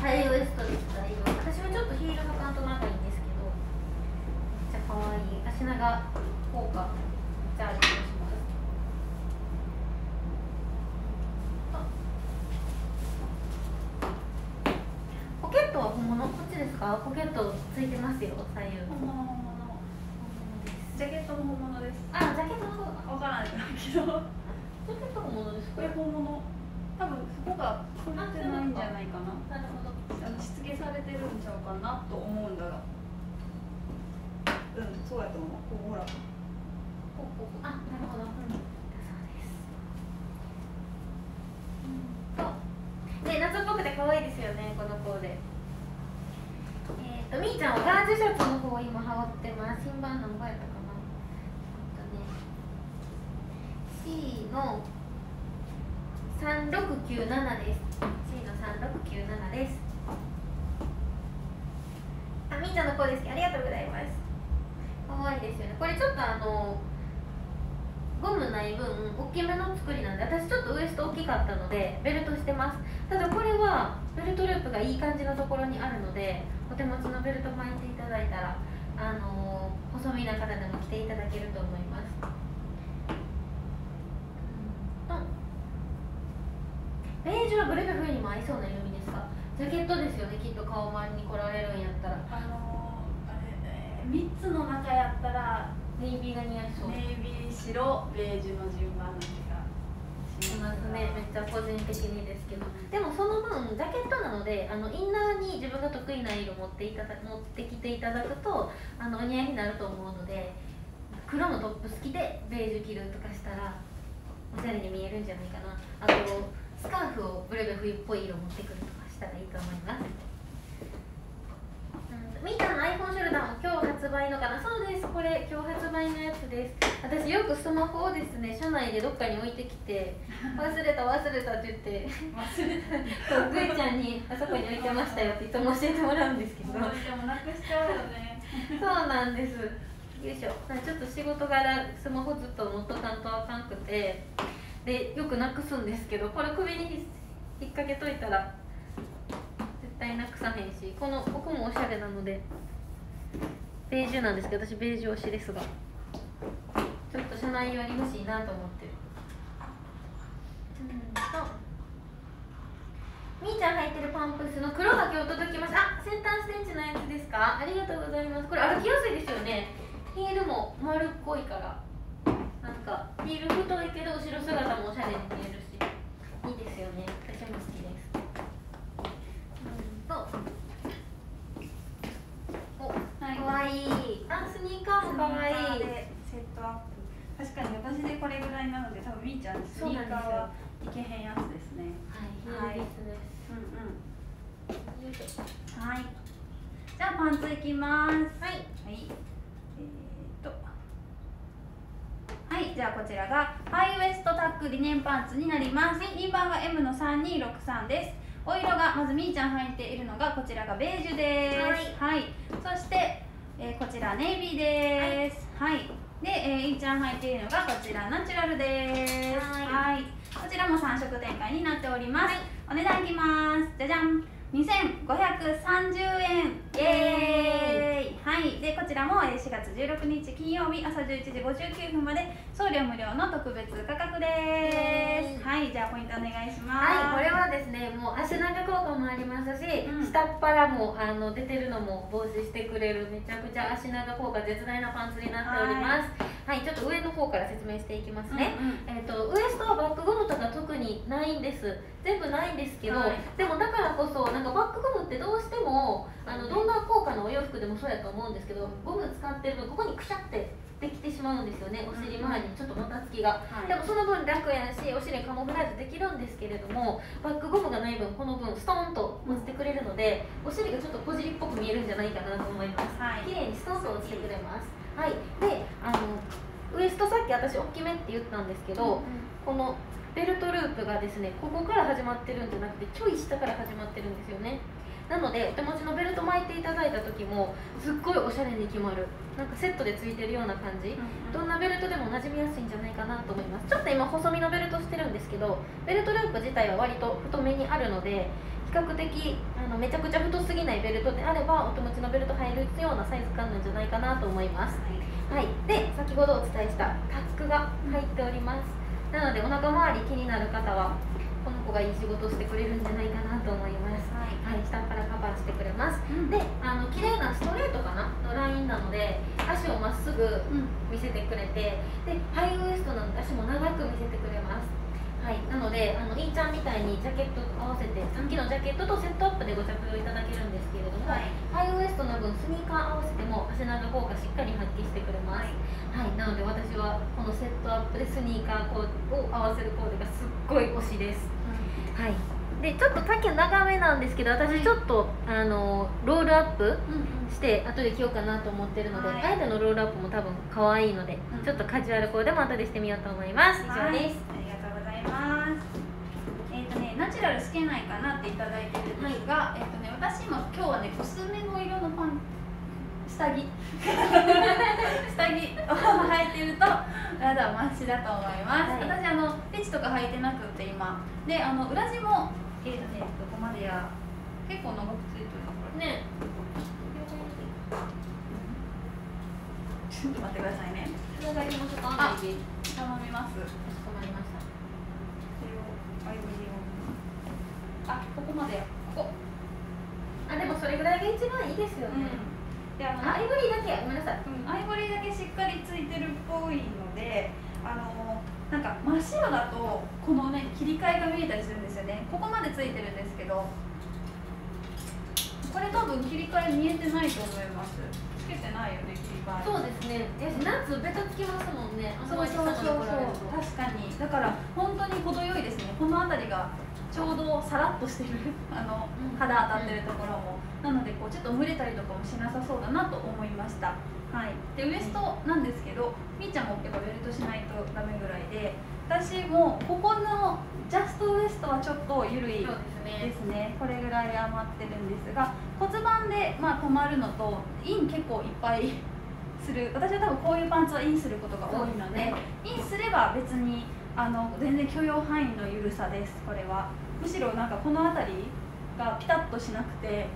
ハイウエストでした今私はちょっとヒールの感と長いんです。けどめっちゃ可愛い足長効果めっちゃありがとうしますあポケットは本物こっちです。かポケットついてますよ左右本物本物ジャケットも本物です。あジャケットの方がわからないけどジャケットも本物ですか？これ本物多分そこが取れてないんじゃないかな。なるほどあのしつけされてるんちゃうかなと思うんだが。うんそうやと思う。こうほら。ほうほうほうあなるほど、うん、だそうです。うん。とで夏っぽくて可愛いですよねこのコーデえっ、とみーちゃんはガーゼシャツの方を今羽織ってます。新版何倍やったかな。えっとね。C の3697です。C の3697です。あみーちゃんの声です。ありがとうございます。可愛いですよね。これちょっとあのゴムない分大きめの作りなんで私ちょっとウエスト大きかったのでベルトしてます。ただこれはベルトループがいい感じのところにあるのでお手持ちのベルト巻いていただいたらあの細身な方でも着ていただけると思いますベージュはブルベ冬にも合いそうな色味ですかジャケットですよねきっと顔周りに来られるんやったら。あのー、あれ、えー、3つの中やったらネイビーが似合いそう。ネイビー白ベージュの順番の気がします。ね。めっちゃ個人的にですけど。でもその分ジャケットなのであのインナーに自分が得意な色持っていただ持ってきていただくとあのお似合いになると思うので黒のトップ好きでベージュ着るとかしたらおしゃれに見えるんじゃないかな。あとスカーフをブルベ冬っぽい色持ってくるとかしたらいいと思います。みーたんの iPhone ショルダーも今日発売のかな？そうです。これ今日発売のやつです。私よくスマホをですね車内でどっかに置いてきて 忘れた忘れたって言って忘れた。そうグーちゃんにあそこに置いてましたよっていつも教えてもらうんですけど。でもなくしちゃうよね。そうなんです。よいしょ。ちょっと仕事柄スマホずっと持っとかんとあかんくてでよくなくすんですけどこれ首に引っ掛けといたら絶対なくさへんしこのここもおしゃれなのでベージュなんですけど私ベージュ推しですがちょっと車内用に欲しいなと思ってる。うんとみーちゃん履いてるパンプスの黒が今日届きました。あ先端ステンチのやつですか？ありがとうございます。これ歩きやすいですよね。ヒールも丸っこいから。なんかヒール太いけど後ろ姿もおしゃれに見えるしいいですよね。私も好きです。うんとおかわいい。あスニーカーもかわいいで。セットアップ。確かに私でこれぐらいなので多分みーちゃんスニーカーはいけへんやつですね。はいヒールです。ですうんうん。はい。じゃあパンツいきます。はい。はいえー、っとはいじゃあこちらがハイウエストタックリネンパンツになります。品番が M の3263です。お色がまずみーちゃん履いているのがこちらがベージュです。はい、そして、えーこちらネイビーです。はい、で、えー、いーちゃん履いているのがこちらナチュラルです。はい。はい。こちらも3色展開になっております、お値段いきます。じゃじゃん。2530円。イエーイはい。でこちらもえー4月16日金曜日朝11時59分まで送料無料の特別価格です。はい。じゃあポイントお願いします。はい、これはですね、もう足長効果もありますし、うん。下っ腹もあの出てるのも防止してくれるめちゃくちゃ足長効果絶大なパンツになっております。はい、ちょっと上の方から説明していきますね。うんうん。えっ、とウエストはバックゴムとか特にないんです。全部ないんですけど、はい。でもだからこそなんかバックゴムってどうしてもあのどんな効果のお洋服でもそうやと思うんですけど、ゴム使ってる分ここにくしゃってできてしまうんですよね。お尻周りにちょっともたつきが。はい。でもその分楽やしお尻カモフラージュできるんですけれどもバックゴムがない分この分ストーンと落ちてくれるのでお尻がちょっと小尻っぽく見えるんじゃないかなと思います。はい。綺麗にストーンと落ちてくれますはい。であのウエストさっき私大きめって言ったんですけど、このベルトループがですねここから始まってるんじゃなくてちょい下から始まってるんですよね。なのでお手持ちのベルト巻いていただいた時もすっごいおしゃれに決まる。なんかセットでついてるような感じ。どんなベルトでも馴染みやすいんじゃないかなと思います。ちょっと今細身のベルトしてるんですけどベルトループ自体は割と太めにあるので比較的あのめちゃくちゃ太すぎないベルトであればお手持ちのベルト入るようなサイズ感なんじゃないかなと思います。はい。で先ほどお伝えしたタックが入っております。なのでお腹周り気になる方はこの子がいい仕事をしてくれるんじゃないかなと思います。はい。はい、下からカバーしてくれます。うん。であの綺麗なストレートかなのラインなので足をまっすぐうん。見せてくれてでハイウエストなので足も長く見せてくれますはいなのであのいーちゃんみたいにジャケットと合わせてさっきのジャケットとセットアップでご着用いただけるんですけれども、はい。ハイウエストの分スニーカー合わせても足長効果しっかり発揮してくれます。はい、なので私はこのセットアップでスニーカーを合わせるコーデがすっごい推しです。はい。でちょっと丈長めなんですけど私ちょっと、あのロールアップして後で着ようかなと思ってるので、はい。あえてのロールアップも多分可愛いので、うん。ちょっとカジュアルコーデも後でしてみようと思います。以上はいです、ありがとうございます。えっ、とね、ナチュラル透けないかなっていただいてるんですが、えっ、とね、私今今日はね、薄めの色のパン下着 下着を履いてるとまだマシだと思います。はい私あのペチとか履いてなくって今、であの裏地もえっ、とね、どこまでや結構長くついてるなこれ。ねちょっと待ってくださいね。つながりましょうかあアイビー頼みます。かしこまりましたこれをアイボリーをあここまでここ。あでもそれぐらいが一番いいですようん。ね、であのアイボリーだけごめんなさい。うん。アイボリーだけしっかりついてるっぽいのであのなんか真っ白だとこのね切り替えが見えたりするんですよね。ここまでついてるんですけどこれ多分切り替え見えてないと思います。つけてないよね切り替え。そうですね。やし夏ベタつきますもんね。そうそうそうそう。確かに。だから本当に程よいですね。この辺りがちょうどさらっとしてる。あのうん。肌当たってるところも、なのでこうちょっと蒸れたりとかもしなさそうだなと思いました。はい。でウエストなんですけどみーちゃんもやっぱベルトしないとダメぐらいで私もここのジャストウエストはちょっと緩いですね。これぐらい余ってるんですが骨盤で、まあ、止まるのとイン結構いっぱいする。私は多分こういうパンツはインすることが多いのでインすれば別にあの全然許容範囲の緩さですこれは。むしろなんかこの辺りがピタッとしなくて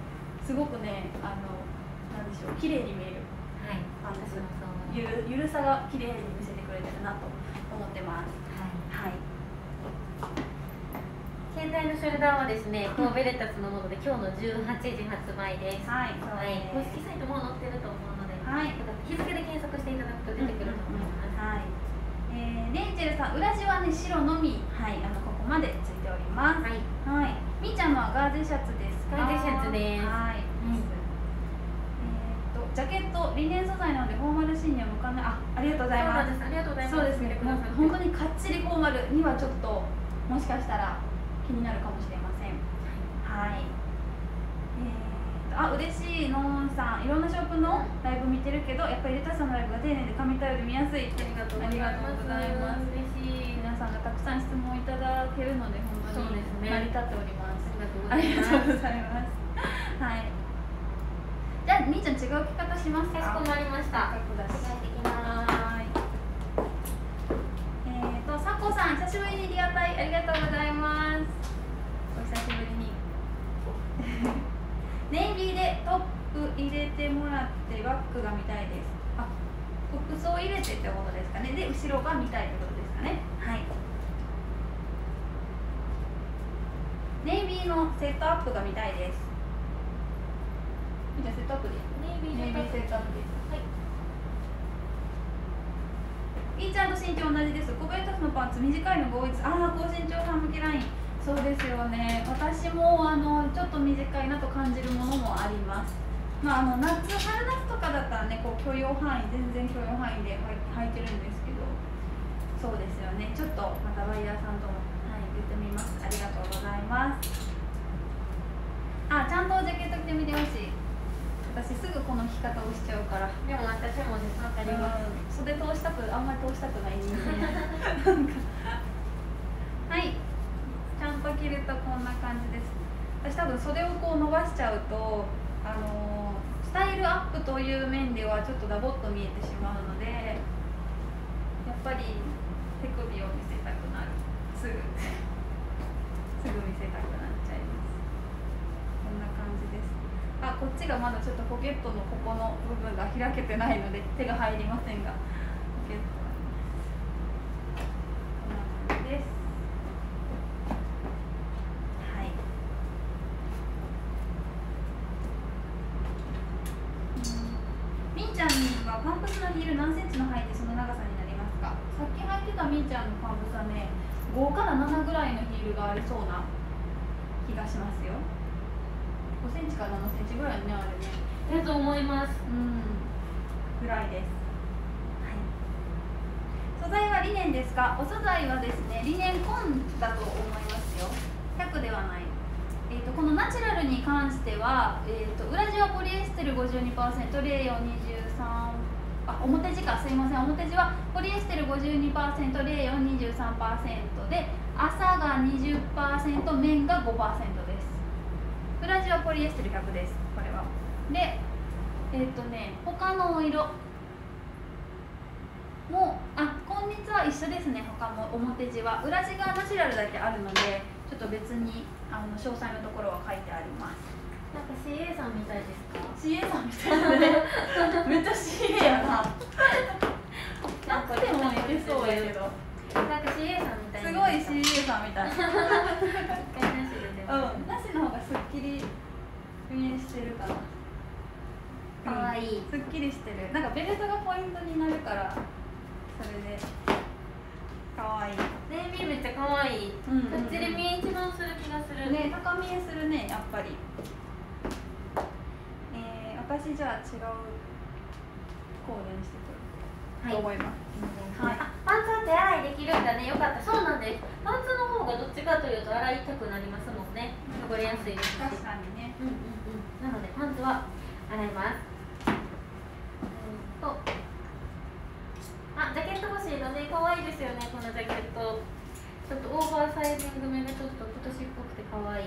すごくねあのなんでしょう綺麗に見える。はい。パンツ私もそう。思いゆるゆるさが綺麗に見せてくれてるなと思ってますはいはい携帯のショルダーはですね、神戸レタスのもので今日の18時発売です。はいはい、公式サイトも載ってると思うので、はい。日付で検索していただくと出てくると思います。はい、えー、レイチェルさん裏地はね白のみはいあのここまでついております。はい、はい。みーちゃんのはガーゼシャツですかガーゼシャツです。はい、えーっとジャケットリネン素材なのでフォーマルシーンには向かないあありがとうございます。そうなんです。ありがとうございます。そうですね。本当に。にかっちりフォーマルにはちょっともしかしたら気になるかもしれません。はい。えーとあ嬉しいのんさん。いろんなショップのライブ見てるけどやっぱりレタさんのライブが丁寧で神対応で見やすいありがとうございます。嬉しい。皆さんがたくさん質問いただけるので本当に。成り立っております。ありがとうございます。ありがとうございます。はい。じゃあみーちゃん違う着方しますか？かしこまりました。せっかくだし着替えてきます。はい。えこさん、久しぶりにリアタイありがとうございます。お久しぶりに。ネイビーでトップ入れてもらってバックが見たいです。あ、服装入れてってことですかね。で、後ろが見たいってことですかね。はい。ネイビーのセットアップが見たいです。じゃあセットアップで。ネイビーネイビーセットアップです。はい。いーちゃんと身長同じです。コベルタスのパンツ短いのが多いです。ああ、高身長さん向けライン。そうですよね。私もあのちょっと短いなと感じるものもあります。まああの夏春夏とかだったらね、こう許容範囲全然許容範囲で履い履いてるんですけど、そうですよね。ちょっとまたバイヤーさんともはい言ってみます。ありがとうございます。あ、ちゃんとジャケット着てみてほしい。私すぐこの着方をしちゃうから。でも私もです。わかります。袖通したくあんまり通したくない。人間はい。ちゃんと着るとこんな感じです。私多分袖をこう伸ばしちゃうとあのスタイルアップという面ではちょっとダボっと見えてしまうのでやっぱり手首を見せたくなる。すぐ。すぐ見せたくなっちゃいますんな感じですあこっちがまだちょっとポケットのここの部分が開けてないので手が入りませんがポケットこんな感じです。はい。うん。みーちゃんはパンプスのヒール何センチの履いてその長さになりますか？さっき履いてたみーちゃんのパンプスはね5から7ぐらいのヒールがありそうな気がしますよ。5センチから7センチぐらいねあれね。だと思います。うん。ぐらいです、はい、素材はリネンですかお素材はですねリネンコンだと思いますよ。100ではない。えー、とこのナチュラルに関しては、えー、と裏地はポリエステル52%、レイヨン23あ表地か。すいません。表地はポリエステル52%、レイヨン23%で朝が20%、綿が5%です裏地はポリエステル100です。これは。でえっ、とね他のお色。もあ今日は一緒ですね。他も表地は。裏地がナチュラルだけあるのでちょっと別にあの詳細のところは書いてあります。なんか CA さんみたいですか？CA さんみたいなね。めっちゃ CA やな。なくてもいけそうやけどなんか CA さんみたいすごい CA さんみたい。な うん。なしの方がすっきり見えしてるかなかわいい。すっきりしてる。なんかベルトがポイントになるから。それで。かわいい。ネイビーめっちゃ可愛いうんうんうん。こっちで見え一番する気がする。ね高見えするねやっぱり。えー、私じゃあ違うコーデにしてくる。と思います、はい。は手洗いできるんだね。よかった。そうなんです。パンツの方がどっちかというと洗いたくなりますもんね。汚れやすいですし。確かにね。うんうん。うんなのでパンツは洗います。うんと。あジャケット欲しいのね。可愛いですよねこのジャケット。ちょっとオーバーサイジングめがちょっと今年っぽくて可愛い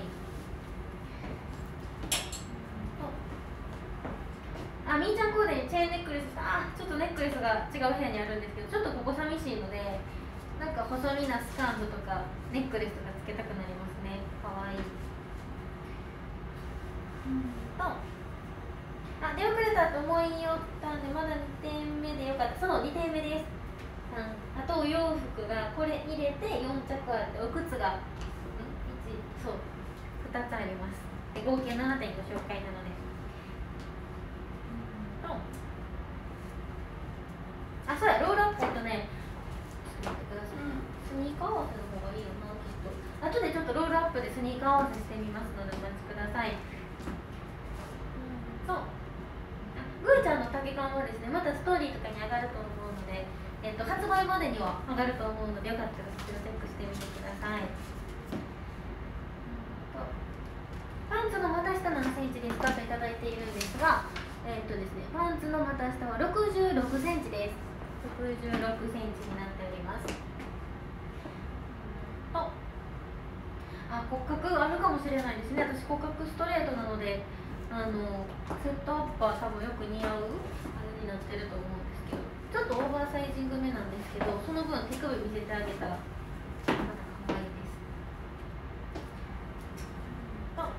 みーちゃんコーデにチェーンネックレスあちょっとネックレスが違う部屋にあるんですけどちょっとここ寂しいのでなんか細身なスカーフとかネックレスとかつけたくなりますね。可愛いうん。とあ出遅れたと思いよったんでまだ2点目でよかった。その2点目です、うん、あとお洋服がこれ入れて4着あってお靴がん1そう2つあります。で合計7点ご紹介なのでうんとあそうやロールアップえっとねちょっと待ってください、スニーカー合わせの方がいいよなきっと後でちょっとロールアップでスニーカー合わせてみますのでお待ちください。そう。グーちゃんの竹缶はですねまたストーリーとかに上がると思うので、えっと、発売までには上がると思うのでよかったらそちらチェックしてみてください。パンツの股下何センチですかといただいているんですがえっとですねパンツの股下は66センチです。66センチになっておりますとあ骨格あるかもしれないですね。私骨格ストレートなのであのセットアップは多分よく似合うあれになってると思うんですけど。ちょっとオーバーサイジング目なんですけどその分手首見せてあげたらまた可愛いです。あ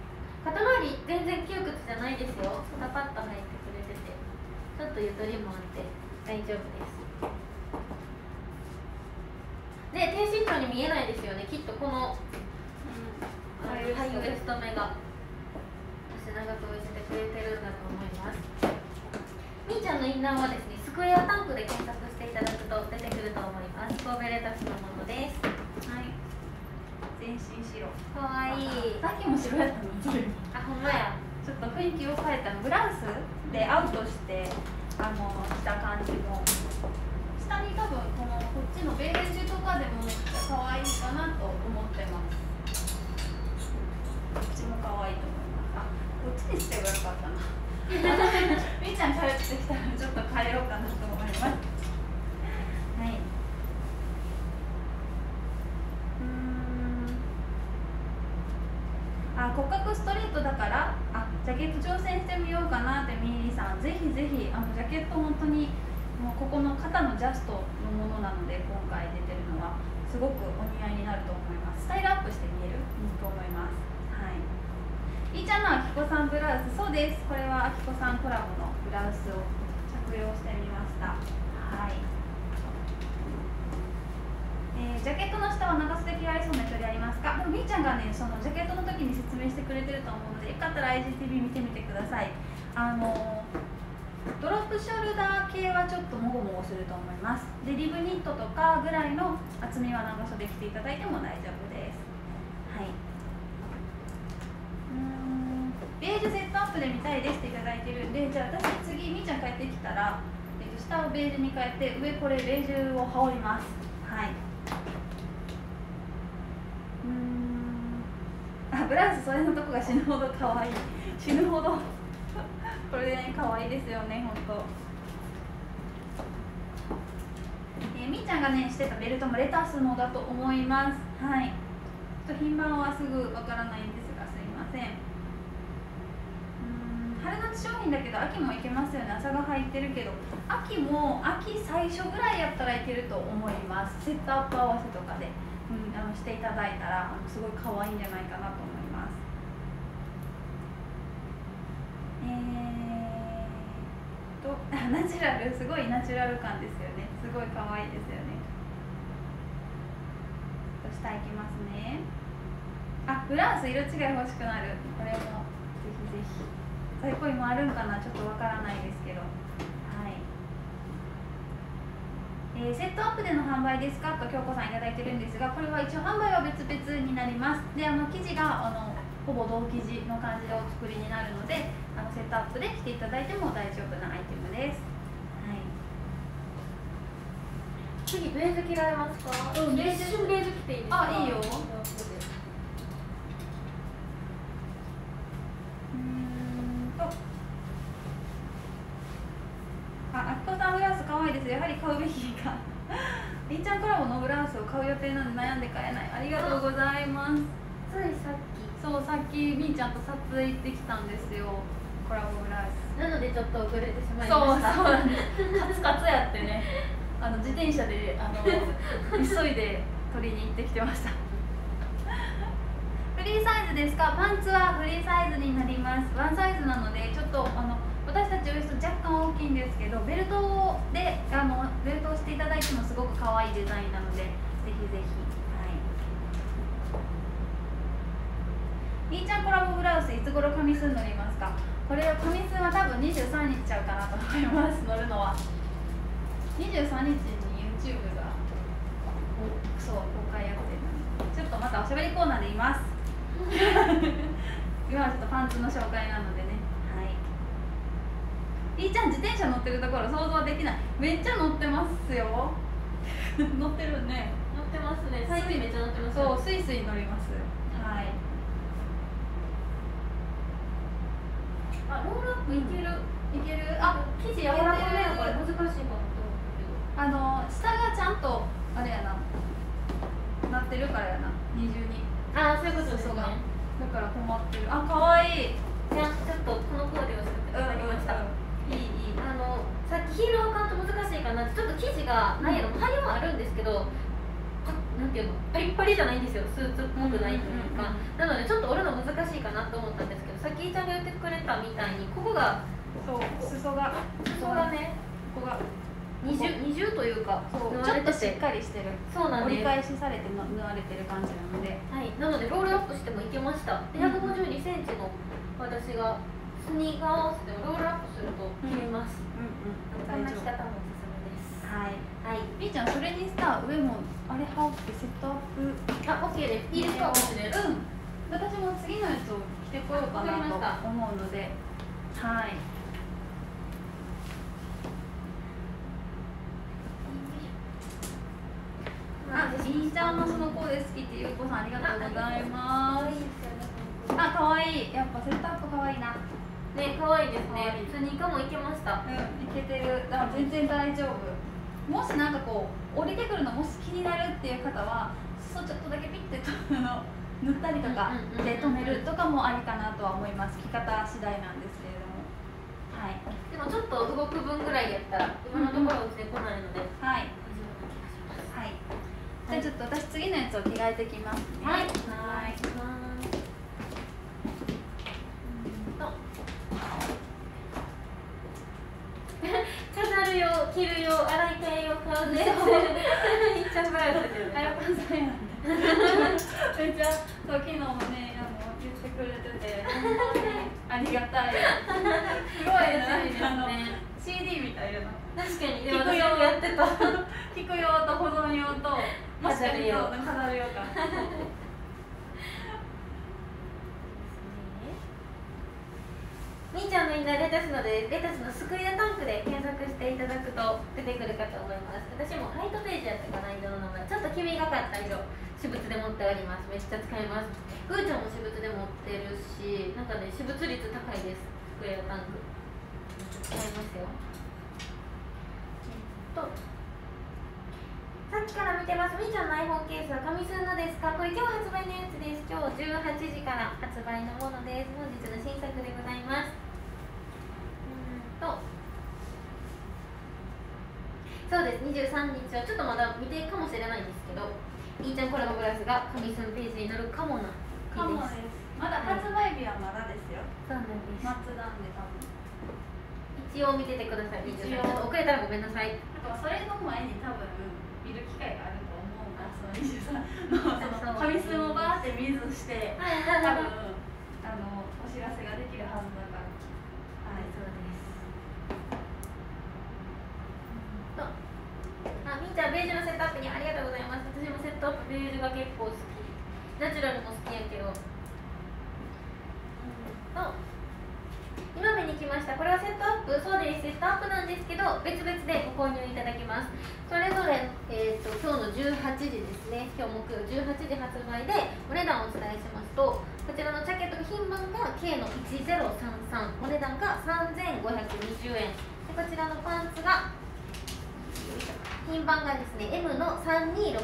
肩周り全然窮屈じゃないですよ。パパッと入ってくれてて。ちょっとゆとりもあって大丈夫です。で低身長に見えないですよね。きっとこのエスト目が足長く見せてくれてるんだと思います。みーちゃんのインナーはですねスクエアタンクで検索していただくと出てくると思います。神戸レタスのものです。はい。全身白。かわいい。さっきも白やったのにあほんまや。ちょっと雰囲気を変えた。のブラウスでアウトしてあのした感じも。下に多分このこっちのベージュとかでもめっちゃ可愛いかなと思ってますも可愛いと思います。あこっちにしてばよかったな。みーちゃん帰ってきたらちょっと変えようかなと思います。はい。うーん。あ骨格ストレートだから。あジャケット挑戦してみようかなってミーリーさん。ぜひぜひあのジャケット本当にもうここの肩のジャストのものなので今回出てるのは。すごくお似合いになると思います。スタイルアップして見える、と思います。はいいいちゃんのは着きこさんブラウスそうです。これはあきこさんコラボのブラウスを着用してみました。はい、えージャケットの下は長袖着られそうな人でありますか？でもみーちゃんがねそのジャケットの時に説明してくれてると思うのでよかったら IGTV 見てみてください。あのドロップショルダー系はちょっともごもごすると思います。でリブニットとかぐらいの厚みは長袖着ていただいても大丈夫です。ベージュセットアップで見たいですっていただいてるんでじゃあ私次みーちゃん帰ってきたら、えっと、下をベージュに変えて上これベージュを羽織ります。はい。うん。あブラウスそれのとこが死ぬほど可愛い。死ぬほど。これね可愛いですよね本当。えーみーちゃんがねしてたベルトもレタスのだと思います。はい。ちょっと品番はすぐわからないんで。せん。うん春夏商品だけど秋もいけますよね。朝が入ってるけど。秋も秋最初ぐらいやったらいけると思います。セットアップ合わせとかで、うん、あのしていただいたらすごい可愛いんじゃないかなと思います。えー、と ナチュラルすごいナチュラル感ですよね。すごい可愛いですよね。下いきますね。あブラウス色違い欲しくなる。これもぜひぜひ。在庫今あるんかなちょっとわからないですけど。はい。えーセットアップでの販売ですかと京子さんいただいてるんですがこれは一応販売は別々になります。であの生地があのほぼ同生地の感じでお作りになるのであのセットアップで着ていただいても大丈夫なアイテムです。はい。次ベージュ着られますか？うんベージュベージュ着ていいですか？あいいよじゃあここでうーんとあ、あきこさんブラウス可愛いですやはり買うべきか。りんちゃんコラボのブラウスを買う予定なんで悩んで買えない。ありがとうございます。ついさっそうさっきみーちゃんと撮影行ってきたんですよ。コラボブラウス。きなのでちょっと遅れてしまいそうそうましたなんです。カツカツやってね。あの自転車であの 急いで取りに行ってきてました。フリーサイズですか？パンツはフリーサイズになります。ワンサイズなのでちょっとあの私たちウエスト若干大きいんですけどベルトであのベルトをしていただいてもすごく可愛いデザインなのでぜひぜひはい。みーちゃんコラボブラウスいつ頃紙数乗りますか？これは紙数は多分23日ちゃうかなと思います乗るのは。23日に YouTube がそう公開予定なので。ちょっとまたおしゃべりコーナーで言います。今はちょっとパンツの紹介なのでね。はいりーちゃん自転車乗ってるところ想像できない。めっちゃ乗ってますよ。乗ってるね。乗ってますね。最近めっちゃ乗ってますそうスイスイ乗ります。はい。あロールアップいける、いける？あ生地柔らかめ難しいかなとあの下がちゃんとあれやな。なってるからやな。二重に。ああそういうことですね。だから困ってる。あ可愛いい。いやちょっとこのコーデを作ってました、いいいいあのさっきヒールを買うと難しいかちょっと生地が何やろ張りはあるんですけどパなんていうのパリッパリじゃないんですよスーツっぽくないというか、なのでちょっと折るの難しいかなと思ったんですけどさっきちゃんが言ってくれたみたいにここがそう裾が。裾がねここが二重二重というかそう縫ちょっとしっかりしてる。そうなんです。折り返しされての縫われてる感じなので。はい、なのでロールアップしてもいけました。で1 5 2センチの私がスニーカー合わせてもロールアップすると切れます、うんうんこんな着方もはい。はい。みーちゃんそれにさ上もあれ羽織ってセットアップ？あ、オッケーですいいですかうん。私も次のやつを着てこようかなと思うので。はい。あ、りんちゃんのそのコーデ好きってゆうこさんありがとうございます。あ、可愛い。やっぱセットアップ可愛いな。ね、可愛いですね。スニーカーもいけました。うん、いけてる。だから全然大丈夫もし何かこう降りてくるのもし気になるっていう方は裾ちょっとだけピッて塗ったりとかで止めるとかもありかなとは思います。着方次第なんですけれども、はい、でもちょっと動く分ぐらいやったら今のところ落ちてこないので、はい、はい、じゃあちょっと私次のやつを着替えてきます、ね、はい。はい。飾るよ着るよ洗い替え用買うね。いっちゃんブラウスあやっぱそうやんめっちゃそう昨日もねあの言ってくれてて。ありがたい。すごいね。あの CD みたいな確かにで聞く用やってた。聞く用と保存用と。もしかして飾る用かみーちゃんのインナーレタスのでレタスのすくいだタンクで検索していただくと出てくるかと思います私もハイトページやったかな色の名前ちょっと黄みがかった色私物で持っておりますめっちゃ使いますふーちゃんも私物で持ってるしなんかね私物率高いですすくいだタンク使いますよえっとさっきから見てます。みーちゃんの iPhone ケースは紙すんのですかこれ今日発売のやつです。今日18時から発売のものです。本日の新作でございます。うーんと。そうです、23日はちょっとまだ未定かもしれないんですけど、みーちゃんコラボグラスが紙すんページに載るかもなかも日です。まだ発売日はまだですよ。そうなんです。末段で多分。一応見ててください。23一応ちょっと遅れたらごめんなさい。あとはそれの前に多分見る機会があると思うからその23のその紙すをバーって水して多分あのお知らせができるはずだからはいそうです。とあ、みーちゃんベージュのセットアップにありがとうございます。私もセットアップベージュが結構好き。ナチュラルも好きやけど。と今目に来ました。これはセットアップ、そうです。セットアップなんですけど、別々でご購入いただけます。それぞれ、えー、と今日の18時ですね。今日木曜18時発売でお値段をお伝えしますと、こちらのジャケット品番が K の1033、お値段が3520円。でこちらのパンツが品番がですね M の3263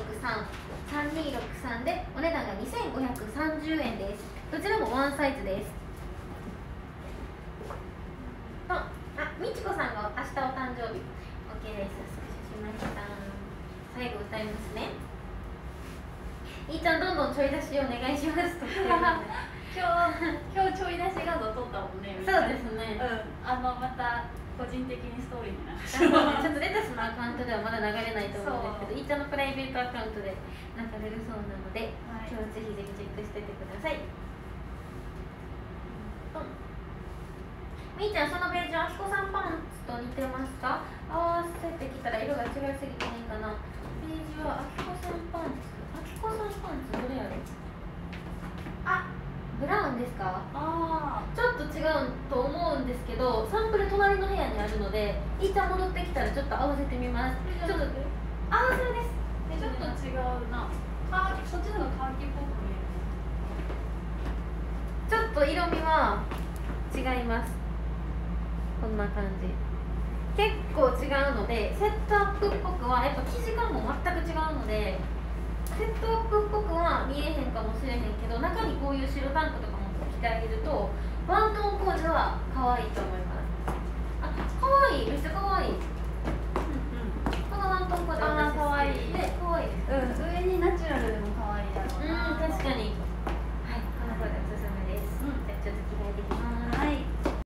3263でお値段が2530円です。どちらもワンサイズです。とあみちこさんが明日お誕生日。OK です。スクショしました。最後歌いますね。いーちゃんどんどんちょい出しお願いします。と 今日今日ちょい出し画像撮ったもんねそうですね。うん。あのまた個人的にストーリーになってちょっとレタスのアカウントではまだ流れないと思うんですけど、いーちゃんのプライベートアカウントで流れるそうなので、はい今日ぜひぜひチェックしててください。うんみーちゃん、そのベージュ、あきこさんパンツと似てますか？合わせてきたら色が違いすぎてないかな。ベージュはあきこさんパンツ。あきこさんパンツ、どれやろ？あブラウンですか？あちょっと違うと思うんですけどサンプル隣の部屋にあるのでいったん戻ってきたらちょっと合わせてみます。ちょっとああそれです。えちょっと違うな。カーキそっちの方がカーキっぽく見える。ちょっと色味は違います。こんな感じ。結構違うのでセットアップっぽくはやっぱ生地感も全く違うのでセットアップっぽくは見えへんかもしれへんけど中にこういう白タンクとかも着てあげるとワントーン工事は可愛いと思います。あ可愛いめっちゃ可愛い、うんうん、このワントーン工事は可愛い。で可愛いです、うん、上にナチュラルでも可愛いだろうな、うん、確かに。